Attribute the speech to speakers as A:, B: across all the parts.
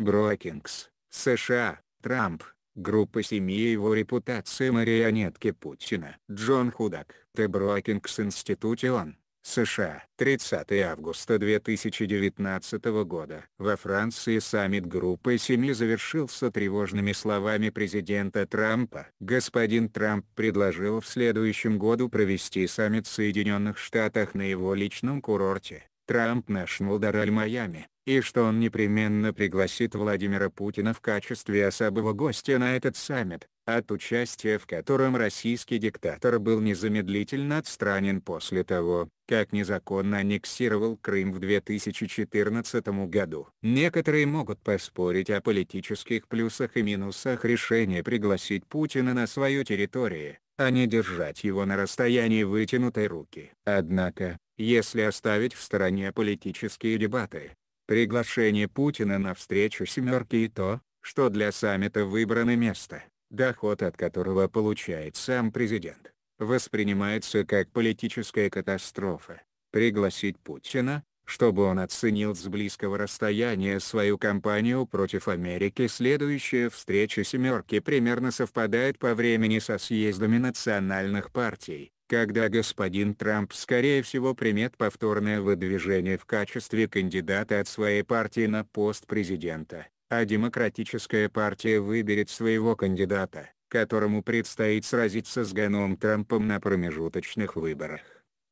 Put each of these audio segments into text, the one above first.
A: Брокингс, США, Трамп, группа семьи его репутация марионетки Путина. Джон Худак, The Brookings Institution, США. 30 августа 2019 года. Во Франции саммит группы Семи завершился тревожными словами президента Трампа. Господин Трамп предложил в следующем году провести саммит в Соединенных Штатах на его личном курорте, Трамп National Doral Майами, и что он непременно пригласит Владимира Путина в качестве особого гостя на этот саммит, от участия в котором российский диктатор был незамедлительно отстранен после того, как незаконно аннексировал Крым в 2014 году. Некоторые могут поспорить о политических плюсах и минусах решения пригласить Путина на свою территорию, а не держать его на расстоянии вытянутой руки. Однако, если оставить в стороне политические дебаты, приглашение Путина на встречу «семерки» и то, что для саммита выбрано место, доход от которого получает сам президент, воспринимается как политическая катастрофа. Пригласить Путина, чтобы он оценил с близкого расстояния свою кампанию против Америки. Следующая встреча «семерки» примерно совпадает по времени со съездами национальных партий, когда господин Трамп скорее всего примет повторное выдвижение в качестве кандидата от своей партии на пост президента, а Демократическая партия выберет своего кандидата, которому предстоит сразиться с Ганом Трампом на промежуточных выборах.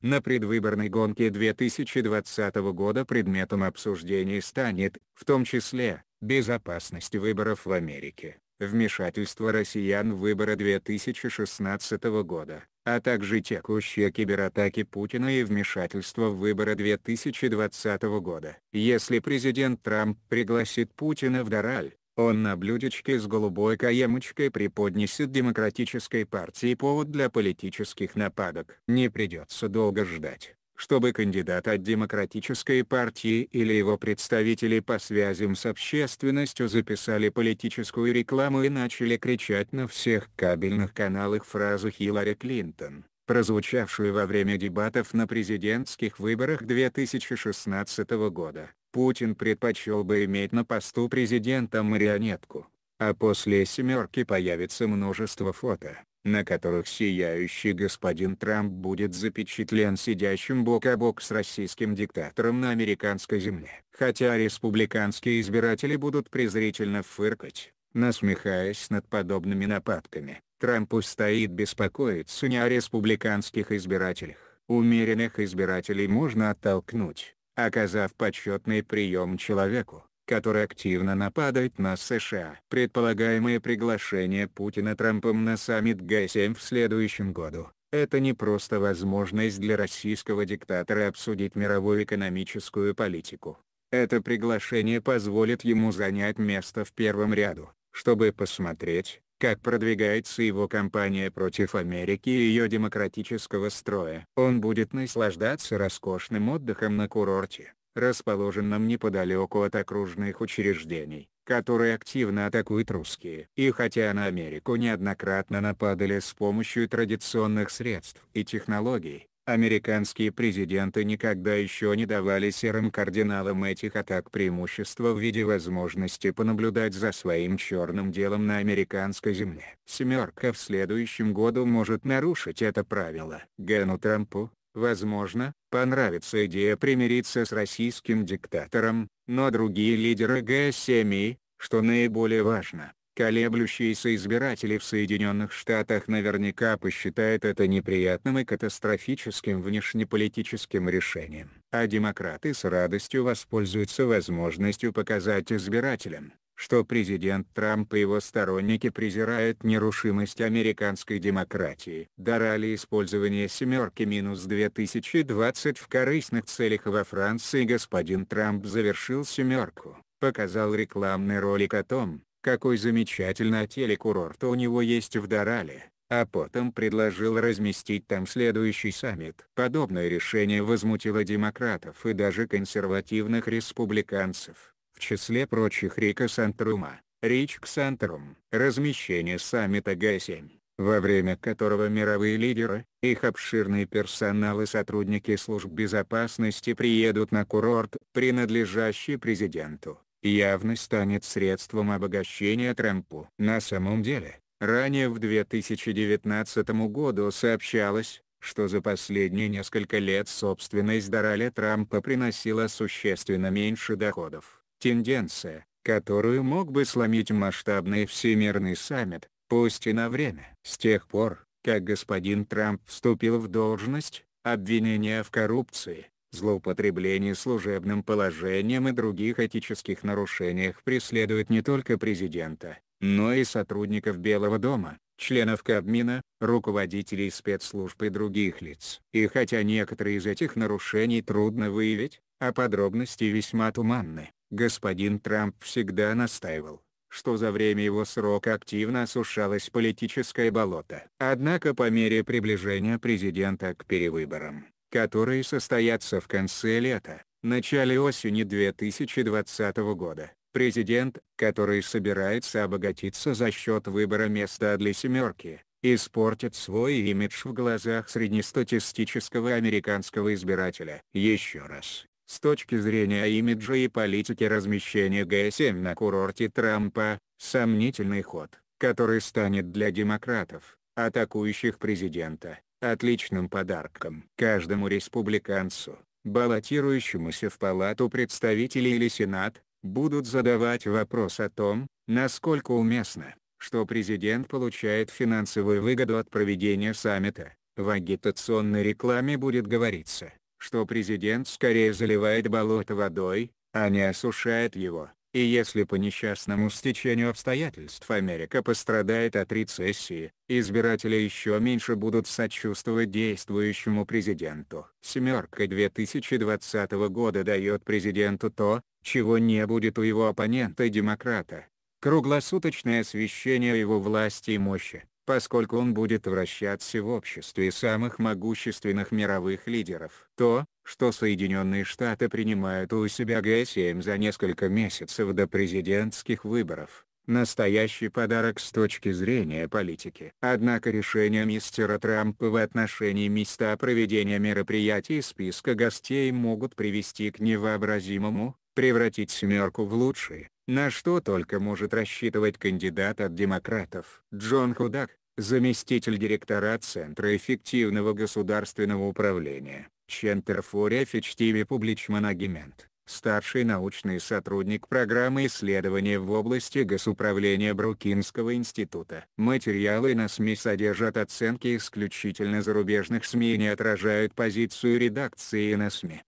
A: На предвыборной гонке 2020 года предметом обсуждений станет, в том числе, безопасность выборов в Америке, вмешательство россиян в выборы 2016 года, а также текущие кибератаки Путина и вмешательство в выборы 2020 года. Если президент Трамп пригласит Путина в Дораль, он на блюдечке с голубой каемочкой преподнесет Демократической партии повод для политических нападок. Не придется долго ждать чтобы кандидат от Демократической партии или его представители по связям с общественностью записали политическую рекламу и начали кричать на всех кабельных каналах фразу Хиллари Клинтон, прозвучавшую во время дебатов на президентских выборах 2016 года. Путин предпочел бы иметь на посту президента марионетку, а после «семерки» появится множество фото, на которых сияющий господин Трамп будет запечатлен сидящим бок о бок с российским диктатором на американской земле. Хотя республиканские избиратели будут презрительно фыркать, насмехаясь над подобными нападками, Трампу стоит беспокоиться не о республиканских избирателях. Умеренных избирателей можно оттолкнуть, оказав почетный прием человеку, который активно нападает на США. Предполагаемое приглашение Путина Трампом на саммит Г-7 в следующем году – это не просто возможность для российского диктатора обсудить мировую экономическую политику. Это приглашение позволит ему занять место в первом ряду, чтобы посмотреть, как продвигается его кампания против Америки и ее демократического строя. Он будет наслаждаться роскошным отдыхом на курорте, расположенном неподалеку от окружных учреждений, которые активно атакуют русские. И хотя на Америку неоднократно нападали с помощью традиционных средств и технологий, американские президенты никогда еще не давали серым кардиналам этих атак преимущества в виде возможности понаблюдать за своим черным делом на американской земле. «семерка» в следующем году может нарушить это правило. Гэну Трампу, Возможно, понравится идея примириться с российским диктатором, но другие лидеры Г-7, что наиболее важно, колеблющиеся избиратели в Соединенных Штатах наверняка посчитают это неприятным и катастрофическим внешнеполитическим решением. А демократы с радостью воспользуются возможностью показать избирателям, что президент Трамп и его сторонники презирают нерушимость американской демократии. Дорали использование «семерки минус 2020» в корыстных целях во Франции господин Трамп завершил «семерку», показал рекламный ролик о том, какой замечательный отель и курорт у него есть в Дорале, а потом предложил разместить там следующий саммит. Подобное решение возмутило демократов и даже консервативных республиканцев в числе прочих Рика Сантрума, Рич Ксантрум, размещение саммита Г-7, во время которого мировые лидеры, их обширный персонал и сотрудники служб безопасности приедут на курорт, принадлежащий президенту, явно станет средством обогащения Трампу. На самом деле, ранее в 2019 году сообщалось, что за последние несколько лет собственность Дораля Трампа приносила существенно меньше доходов. Тенденция, которую мог бы сломить масштабный всемирный саммит, пусть и на время. С тех пор, как господин Трамп вступил в должность, обвинения в коррупции, злоупотреблении служебным положением и других этических нарушениях преследуют не только президента, но и сотрудников Белого дома, членов Кабмина, руководителей спецслужб и других лиц. И хотя некоторые из этих нарушений трудно выявить, а подробности весьма туманны, господин Трамп всегда настаивал, что за время его срока активно осушалось политическое болото. Однако по мере приближения президента к перевыборам, которые состоятся в конце лета, начале осени 2020 года, президент, который собирается обогатиться за счет выбора места для «семерки», испортит свой имидж в глазах среднестатистического американского избирателя. Еще раз, с точки зрения имиджа и политики размещения Г-7 на курорте Трампа, сомнительный ход, который станет для демократов, атакующих президента, отличным подарком. Каждому республиканцу, баллотирующемуся в Палату представителей или Сенат, будут задавать вопрос о том, насколько уместно, что президент получает финансовую выгоду от проведения саммита. В агитационной рекламе будет говориться, что президент скорее заливает болото водой, а не осушает его. И если по несчастному стечению обстоятельств Америка пострадает от рецессии, избиратели еще меньше будут сочувствовать действующему президенту. «Семерка» 2020 года дает президенту то, чего не будет у его оппонента-демократа. Круглосуточное освещение его власти и мощи, поскольку он будет вращаться в обществе самых могущественных мировых лидеров. То, что Соединенные Штаты принимают у себя Г-7 за несколько месяцев до президентских выборов, настоящий подарок с точки зрения политики. Однако решения мистера Трампа в отношении места проведения мероприятий и списка гостей могут привести к невообразимому, превратить «семерку» в лучшие, на что только может рассчитывать кандидат от демократов. Джон Худак, заместитель директора Центра эффективного государственного управления, Center for Effective Public Management, старший научный сотрудник программы исследования в области госуправления Брукинского института. Материалы на СМИ содержат оценки исключительно зарубежных СМИ и не отражают позицию редакции на СМИ.